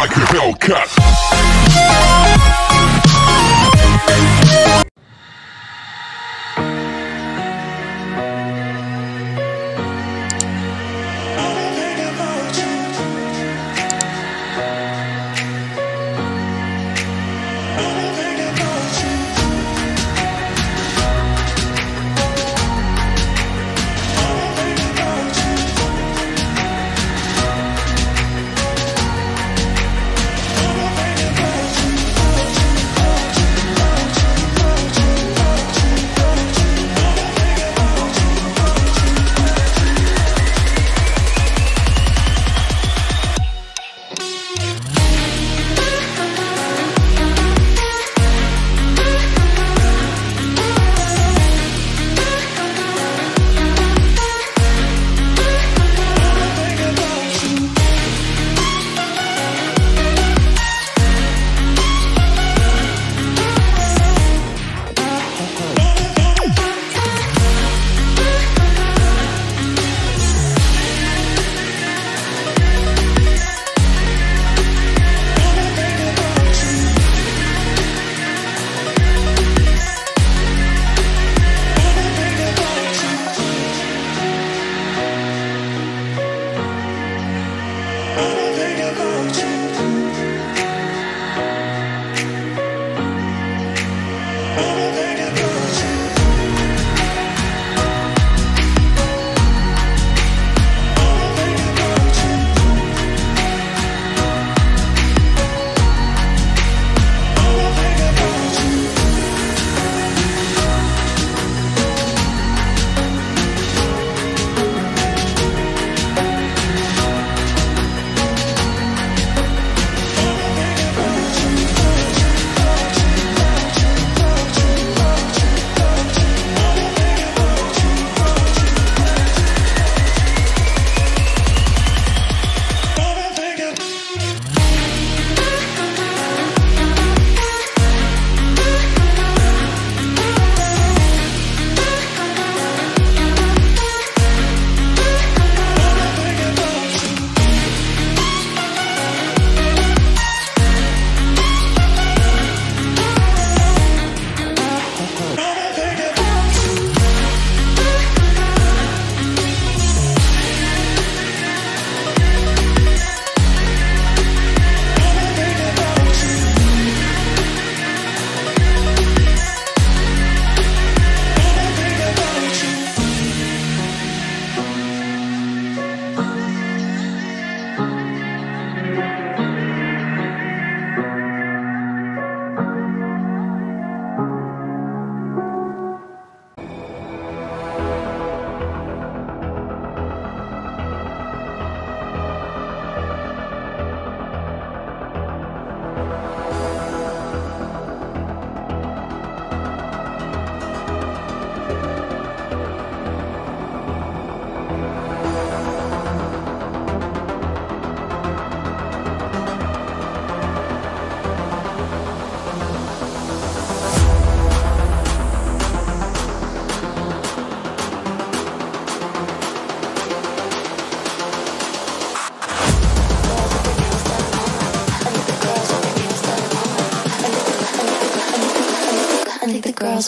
like a Hellcat.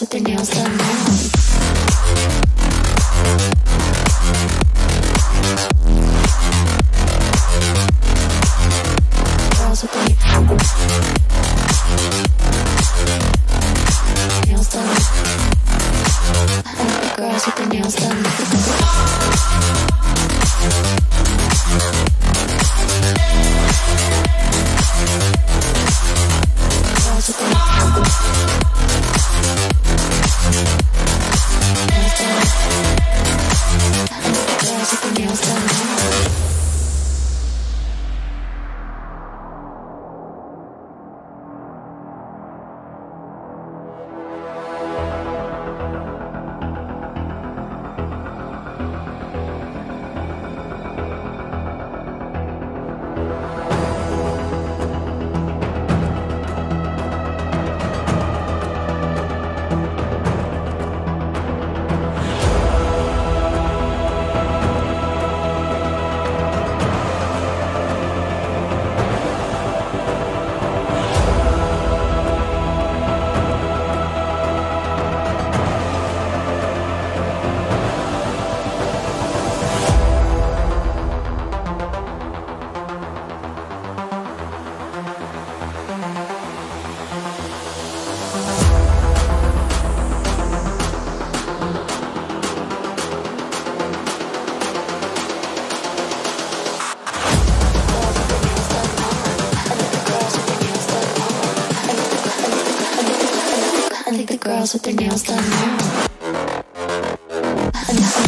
With their nails done now. Girls with their with their nails done now. Girls